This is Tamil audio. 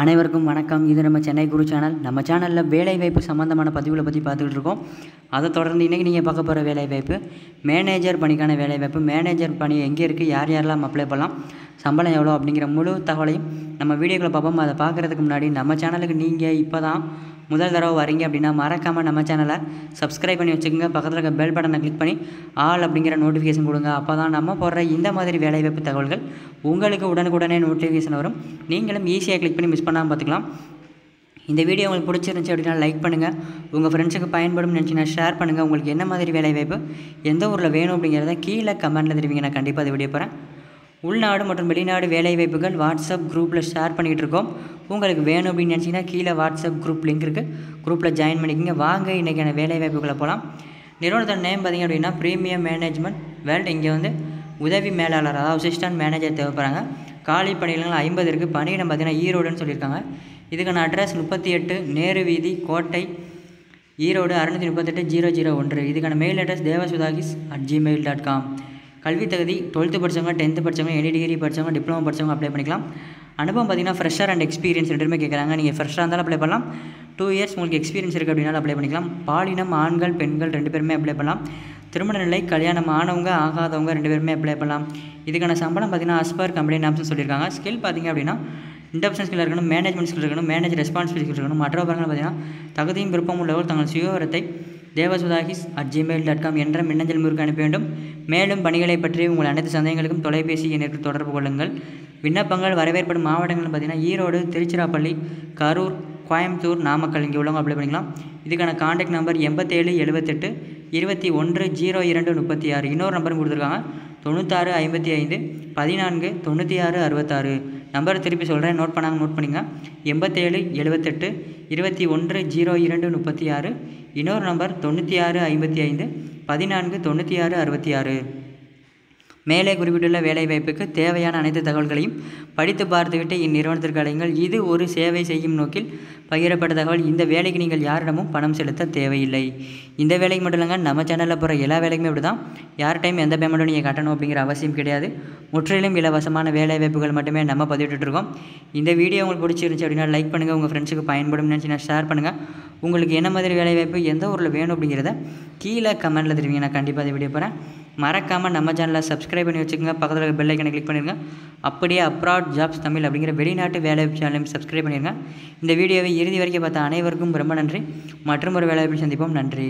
அனைவருக்கும் வணக்கம். இது நம்ம சென்னை குரு சேனல். நம்ம சேனலில் வேலைவாய்ப்பு சம்மந்தமான பதிவுகளை பற்றி பார்த்துக்கிட்டு இருக்கோம். அதை தொடர்ந்து இன்றைக்கி நீங்கள் பார்க்க போகிற வேலைவாய்ப்பு மேனேஜர் பணிக்கான வேலைவாய்ப்பு மேனேஜர் பணி எங்கே இருக்குது யார் யாரெல்லாம் அப்ளை பண்ணலாம் சம்பளம் எவ்வளோ அப்படிங்கிற முழு தகவலையும் நம்ம வீடியோக்களை பார்ப்போம். அதை பார்க்குறதுக்கு முன்னாடி நம்ம சேனலுக்கு நீங்கள் இப்போ தான் முதல் தடவை வரீங்க அப்படின்னா மறக்காமல் நம்ம சேனலை சப்ஸ்கிரைப் பண்ணி வச்சுக்கோங்க. பக்கத்தில் இருக்க பெல் பட்டனை கிளிக் பண்ணி ஆல் அப்படிங்கிற நோட்டிஃபிகேஷன் கொடுங்க. அப்போ தான் நம்ம போடுற இந்த மாதிரி வேலைவாய்ப்பு தகவல்கள் உங்களுக்கு உடனுக்குடனே நோட்டிஃபிகேஷன் வரும். நீங்களும் ஈஸியாக கிளிக் பண்ணி மிஸ் பண்ணாமல் பார்த்துக்கலாம். இந்த வீடியோ உங்களுக்கு பிடிச்சிருந்துச்சி அப்படின்னா லைக் பண்ணுங்கள் உங்கள் ஃப்ரெண்ட்ஸுக்கு பயன்படும் நினச்சிங்கன்னா ஷேர் பண்ணுங்கள் உங்களுக்கு என்ன மாதிரி வேலைவாய்ப்பு எந்த ஊரில் வேணும் அப்படிங்கிறத கீழே கமெண்ட்டில் தெரிவிங்க. நான் கண்டிப்பாக அதை வீடியோ போகிறேன் உள்நாடு மற்றும் வெளிநாடு வேலைவாய்ப்புகள் வாட்ஸ்அப் குரூப்பில் ஷேர் பண்ணிகிட்டு இருக்கோம் உங்களுக்கு வேணும் அப்படின்னு நினச்சிங்கன்னா கீழே வாட்ஸ்அப் குரூப் லிங்க் இருக்குது குரூப்பில் ஜாயின் பண்ணிக்கோங்க. வாங்க இன்றைக்கான வேலைவாய்ப்புகளை போகலாம் நிறுவனத்தோட நேம் பார்த்திங்க அப்படின்னா ப்ரீமியம் மேனேஜ்மெண்ட் வேர்ல்டு இங்கே வந்து உதவி மேலாளர் அதாவது அசிஸ்டன்ட் மேனேஜர் தேவைப்படுறாங்க காலி பணிகள் ஐம்பது இருக்குது பணியிடம் பார்த்திங்கன்னா ஈரோடுன்னு சொல்லியிருக்காங்க. இதுக்கான அட்ரஸ் முப்பத்தி எட்டு நேரு வீதி கோட்டை ஈரோடு அறுநூற்றி முப்பத்தெட்டு ஜீரோ ஜீரோ ஒன்று. இதுக்கான மெயில் அட்ரஸ் தேவசுதாகிஸ் அட் ஜிமெயில் டாட் காம் கல்வி தகுதி டுவெல்த்து படித்தவங்க டென்த்து படித்தவங்க எனி டிகிரி படித்தவங்க டிப்ளமோ படித்தவங்க அப்ளை பண்ணிக்கலாம். அனுபவம் பார்த்தீங்கன்னா ஃப்ரெஷர் அண்ட் எக்ஸ்பீரியன்ஸ் ரெண்டுமே கேட்குறாங்க. நீங்கள் ஃப்ரெஷ்ஷாக இருந்தாலும் அப்ளை பண்ணலாம். டூ இயர்ஸ் உங்களுக்கு எக்ஸ்பீரியன்ஸ் இருக்குது அப்படின்னாலும் அப்ளை பண்ணிக்கலாம். பாலினம் ஆண்கள் பெண்கள் ரெண்டு பேருமே அப்ளை பண்ணலாம். திருமண நிலை கல்யாணம் ஆனவங்க ஆகாதவங்க ரெண்டு பேருமே அப்ளை பண்ணலாம். இதுக்கான சம்பளம் பார்த்தீங்கன்னா அஸ்பர் கம்பெனி நாம்ஸ் சொல்லியிருக்காங்க. ஸ்கில் பார்த்தீங்க அப்படின்னா இன்டப்ஷன் ஸ்கில் இருக்கணும் மேனேஜ்மெண்ட் ஸ்கில் இருக்கணும் மேனேஜ் ரெஸ்பான்சிபிலிட்டி இருக்கணும். மற்ற பாருங்கள் பார்த்தீங்கன்னா தகுதியும் விருப்பம் உள்ளவர் தங்கள் சுயவரத்தை தேவசுதாகிஸ் அட் ஜிமெயில் டாட் காம் என்ற மின்னஞ்சல் முறுக்கு அனுப்ப வேண்டும். மேலும் பணிகளை பற்றி உங்கள் அனைத்து சந்தேகங்களுக்கும் தொலைபேசி எண்ணிற்கு தொடர்பு கொள்ளுங்கள். விண்ணப்பங்கள் வரவேற்படும் மாவட்டங்கள் பார்த்திங்கன்னா ஈரோடு திருச்சிராப்பள்ளி கரூர் கோயம்புத்தூர் நாமக்கல் இங்கே உள்ளவங்க அப்ளை பண்ணிக்கலாம். இதுக்கான காண்டாக்ட் நம்பர் எண்பத்தேழு எழுபத்தெட்டு இருபத்தி ஒன்று ஜீரோ இரண்டு முப்பத்தி ஆறு. இன்னொரு நம்பரும் கொடுத்துருக்காங்க. தொண்ணூத்தாறு ஐம்பத்தி ஐந்து பதினான்கு தொண்ணூற்றி ஆறு அறுபத்தாறு. நம்பர் திருப்பி சொல்கிறேன் நோட் பண்ணாங்க நோட் பண்ணிங்க எண்பத்தேழு எழுபத்தெட்டு இருபத்தி ஒன்று ஜீரோ இரண்டு முப்பத்தி ஆறு. இன்னொரு நம்பர் தொண்ணூற்றி ஆறு ஐம்பத்தி ஐந்து பதினான்கு தொண்ணூற்றி ஆறு அறுபத்தி ஆறு. மேலே குறிப்பிட்டுள்ள வேலைவாய்ப்புக்கு தேவையான அனைத்து தகவல்களையும் படித்து பார்த்துவிட்டு இந்நிறுவனத்திற்கு அடையுங்கள் இது ஒரு சேவை செய்யும் நோக்கில் பகிரப்பட்ட தகவல். இந்த வேலைக்கு நீங்கள் யாரிடமும் பணம் செலுத்த தேவையில்லை. இந்த வேலைக்கு மட்டும் இல்லைங்க நம்ம சேனலில் போகிற எல்லா வேலைக்குமே இப்படி தான் யார் டைம் எந்த பேமெண்ட்டும் நீங்கள் கட்டணும் அப்படிங்கிற அவசியம் கிடையாது. முற்றிலும் இலவசமான வேலைவாய்ப்புகள் மட்டுமே நம்ம பதிவிட்டுருக்கோம் இந்த வீடியோ உங்களுக்கு பிடிச்சிருந்துச்சி அப்படின்னா லைக் பண்ணுங்கள் உங்கள் ஃப்ரெண்ட்ஸுக்கு பயன்படும் நினச்சினா ஷேர் பண்ணுங்கள் உங்களுக்கு என்ன மாதிரி வேலைவாய்ப்பு எந்த ஊரில் வேணும் அப்படிங்கிறத கீழே கமெண்ட்டில் தெரிவிங்க. நான் கண்டிப்பாக அதை வீடியோ போகிறேன் மறக்காமல் நம்ம சேனலை சப்ஸ்கிரைப் பண்ணி வச்சுக்கோங்க. பக்கத்தில் இருக்க பெல் ஐக்கனை கிளிக் பண்ணிடுங்க அப்படியே அப்ராட் ஜாப்ஸ் தமிழ் அப்படிங்கிற வெளிநாட்டு வேலை சேனலையும் சப்ஸ்கிரைப் பண்ணிடுங்க இந்த வீடியோவை இறுதி வரைக்கும் பார்த்த அனைவருக்கும் ரொம்ப நன்றி. மற்றும் ஒரு வேலைவாய்ப்பில் சந்திப்போம். நன்றி.